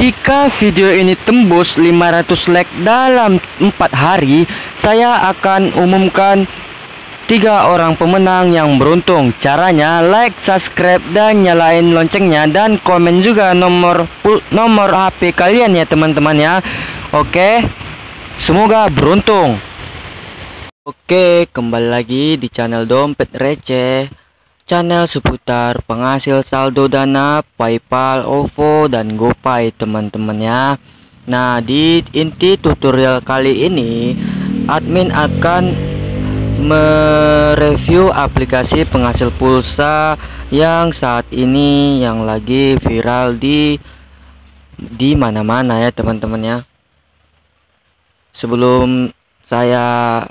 Jika video ini tembus 500 like dalam 4 hari, saya akan umumkan tiga orang pemenang yang beruntung. Caranya like, subscribe dan nyalain loncengnya dan komen juga nomor nomor HP kalian ya teman-teman ya. Oke. Semoga beruntung. Oke, kembali lagi di channel Dompet Receh channel seputar penghasil saldo dana, PayPal, OVO, dan GoPay teman-teman ya. Nah, di inti tutorial kali ini admin akan mereview aplikasi penghasil pulsa yang saat ini yang lagi viral di di mana-mana ya teman-teman ya. Sebelum saya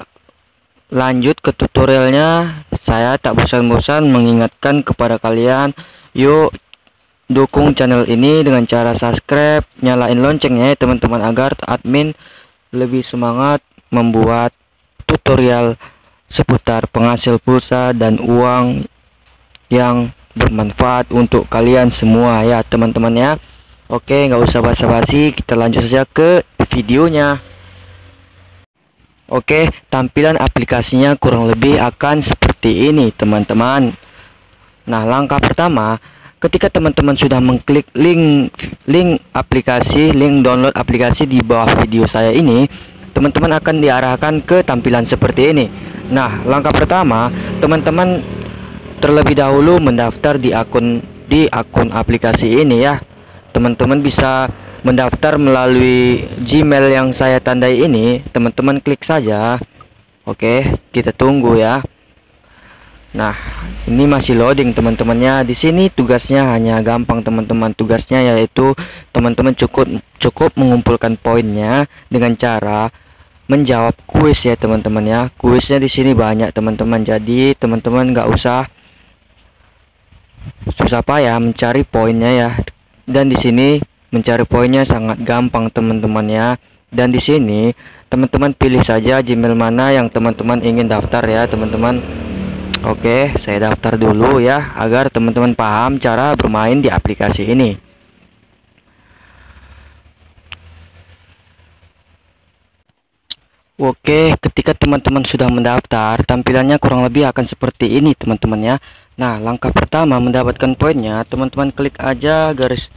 lanjut ke tutorialnya. Saya tak bosan-bosan mengingatkan kepada kalian yuk dukung channel ini dengan cara subscribe nyalain loncengnya ya teman-teman agar admin lebih semangat membuat tutorial seputar penghasil pulsa dan uang yang bermanfaat untuk kalian semua ya teman-teman ya. Oke nggak usah basa-basi kita lanjut saja ke videonya Oke, tampilan aplikasinya kurang lebih akan seperti ini, teman-teman. Nah, langkah pertama, ketika teman-teman sudah mengklik link link aplikasi, link download aplikasi di bawah video saya ini, teman-teman akan diarahkan ke tampilan seperti ini. Nah, langkah pertama, teman-teman terlebih dahulu mendaftar di akun di akun aplikasi ini ya. Teman-teman bisa mendaftar melalui Gmail yang saya tandai ini, teman-teman klik saja. Oke, kita tunggu ya. Nah, ini masih loading teman-temannya. Di sini tugasnya hanya gampang teman-teman. Tugasnya yaitu teman-teman cukup cukup mengumpulkan poinnya dengan cara menjawab kuis ya teman-teman ya. Kuisnya di sini banyak teman-teman. Jadi teman-teman nggak usah susah payah mencari poinnya ya. Dan di sini Mencari poinnya sangat gampang teman-teman ya. Dan di sini teman-teman pilih saja Gmail mana yang teman-teman ingin daftar ya teman-teman. Oke, saya daftar dulu ya agar teman-teman paham cara bermain di aplikasi ini. Oke, ketika teman-teman sudah mendaftar, tampilannya kurang lebih akan seperti ini, teman-teman ya. Nah, langkah pertama mendapatkan poinnya, teman-teman klik aja garis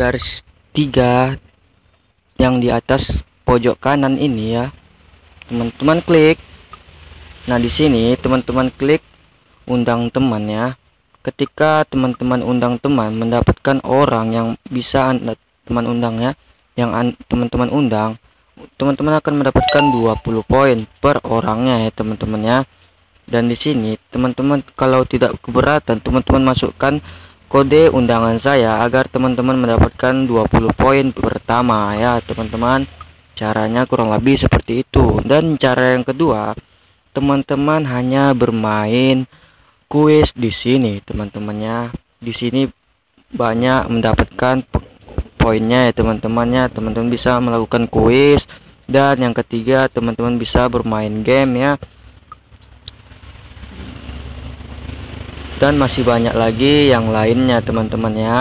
garis tiga yang di atas pojok kanan ini ya. Teman-teman klik. Nah di sini teman-teman klik undang teman ya. Ketika teman-teman undang teman mendapatkan orang yang bisa anda teman undang ya yang teman-teman undang teman-teman akan mendapatkan 20 poin per orangnya ya teman-teman ya. Dan di sini teman-teman kalau tidak keberatan teman-teman masukkan kode undangan saya agar teman-teman mendapatkan 20 poin pertama. Ya teman-teman caranya kurang lebih seperti itu. Dan cara yang kedua teman-teman hanya bermain kuis di sini teman-temannya di sini banyak mendapatkan poinnya ya teman-temannya teman-teman bisa melakukan kuis. Dan yang ketiga teman-teman bisa bermain game ya dan masih banyak lagi yang lainnya teman-teman ya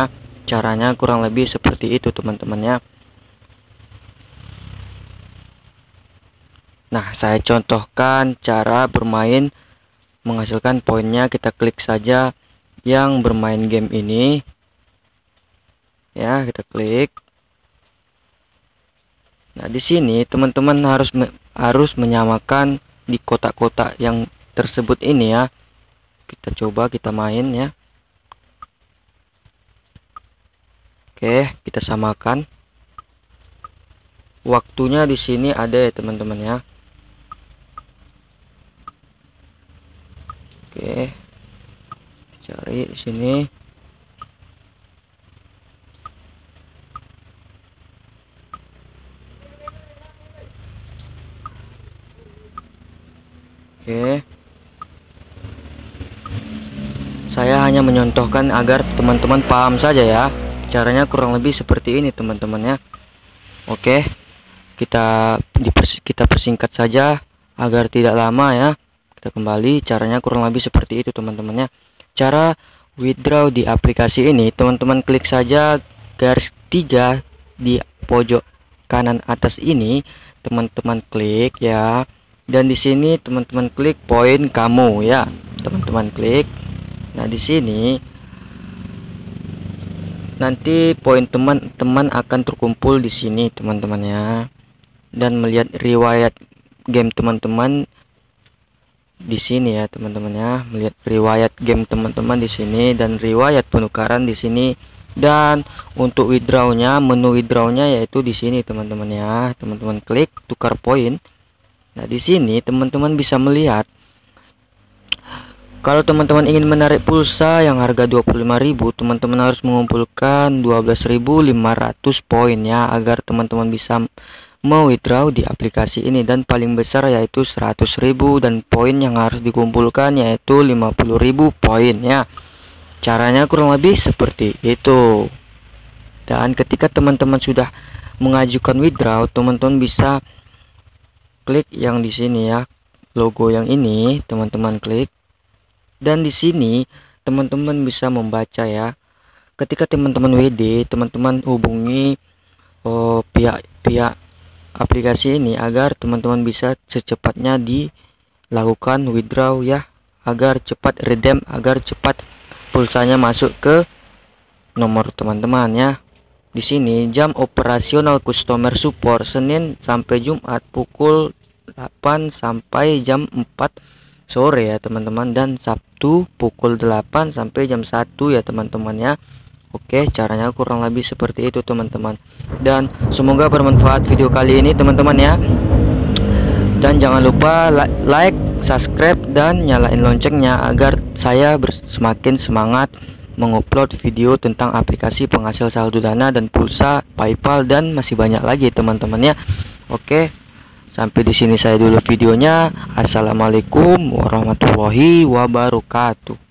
caranya kurang lebih seperti itu teman-teman ya nah saya contohkan cara bermain. Menghasilkan poinnya kita klik saja yang bermain game ini. Ya kita klik. Nah di sini teman-teman harus harus menyamakan di kotak-kotak yang tersebut ini ya kita coba kita main ya. Oke kita samakan. Waktunya di sini ada ya teman-teman ya. Oke cari di sini. Oke saya hanya menyontohkan agar teman-teman paham saja ya. Caranya kurang lebih seperti ini teman-teman ya. Oke kita dipers kita persingkat saja agar tidak lama ya. Kita kembali caranya kurang lebih seperti itu teman-teman ya. Cara withdraw di aplikasi ini teman-teman klik saja garis tiga di pojok kanan atas ini teman-teman klik ya. Dan di sini teman-teman klik poin kamu ya. Teman-teman klik nah di sini nanti poin teman-teman akan terkumpul di sini teman-teman ya. Dan melihat riwayat game teman-teman di sini ya teman-teman ya. Melihat riwayat game teman-teman di sini dan riwayat penukaran di sini. Dan untuk withdrawnya menu withdrawnya yaitu di sini teman-teman ya. Teman-teman klik tukar poin. Nah di sini teman-teman bisa melihat kalau teman-teman ingin menarik pulsa yang harga 25.000 teman-teman harus mengumpulkan 12.500 poin ya agar teman-teman bisa mau withdraw di aplikasi ini. Dan paling besar yaitu 100.000 dan poin yang harus dikumpulkan yaitu 50.000 poin ya. Caranya kurang lebih seperti itu. Dan ketika teman-teman sudah mengajukan withdraw teman-teman bisa klik yang di sini ya logo yang ini. Teman-teman klik dan di sini teman-teman bisa membaca ya. Ketika teman-teman WD teman-teman hubungi oh, pihak-pihak aplikasi ini agar teman-teman bisa secepatnya dilakukan withdraw ya agar cepat redeem agar cepat pulsanya masuk ke nomor teman-teman ya. Di sini jam operasional customer support Senin sampai Jumat pukul 8 sampai jam 4 sore ya teman-teman. Dan Sabtu pukul 8 sampai jam 1 ya teman-teman ya. Oke caranya kurang lebih seperti itu teman-teman. Dan semoga bermanfaat video kali ini teman-teman ya. Dan jangan lupa like subscribe dan nyalain loncengnya agar saya semakin semangat mengupload video tentang aplikasi penghasil saldo dana dan pulsa PayPal dan masih banyak lagi teman-teman ya. Oke Sampai di sini saya dulu videonya. Assalamualaikum warahmatullahi wabarakatuh.